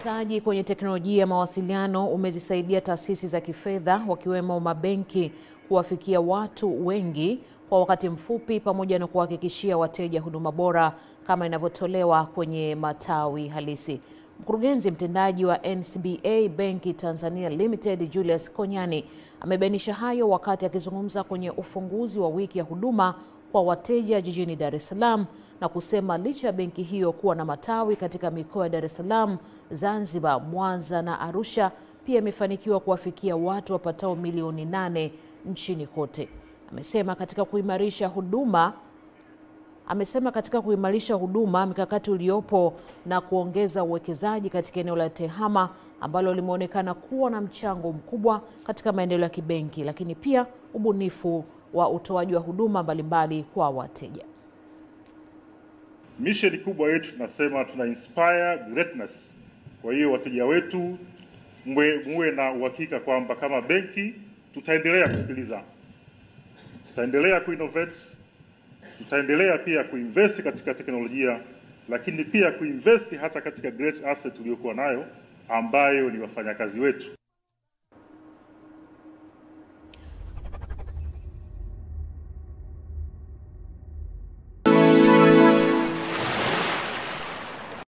Uwekezaji kwenye teknolojia ya mawasiliano umezisaidia taasisi za kifedha wakiwemo mabenki kuwafikia watu wengi kwa wakati mfupi pamoja na kuhakikishia wateja huduma bora kama inavyotolewa kwenye matawi halisi. Mkurugenzi mtendaji wa NCBA Benki Tanzania Limited Julius Konyani amebainisha hayo wakati akizungumza kwenye ufunguzi wa wiki ya huduma kwa wateja jijini Dar es Salaam na kusema licha ya benki hiyo kuwa na matawi katika mikoa ya Dar es Salaam, Zanzibar, Mwanza na Arusha, pia imefanikiwa kuwafikia watu wapatao milioni nane nchini kote. Amesema katika kuimarisha huduma amesema katika kuimarisha huduma mikakati uliopo na kuongeza uwekezaji katika eneo la TEHAMA ambalo limeonekana kuwa na mchango mkubwa katika maendeleo ya kibenki, lakini pia ubunifu wa utoaji wa huduma mbalimbali kwa wateja. Misheni kubwa yetu tunasema tuna inspire greatness. Kwa hiyo wateja wetu mwe, muwe na uhakika kwamba kama benki tutaendelea kusikiliza, tutaendelea kuinnovate, tutaendelea pia kuinvest katika teknolojia, lakini pia kuinvest hata katika great asset tuliyokuwa nayo ambayo ni wafanyakazi wetu.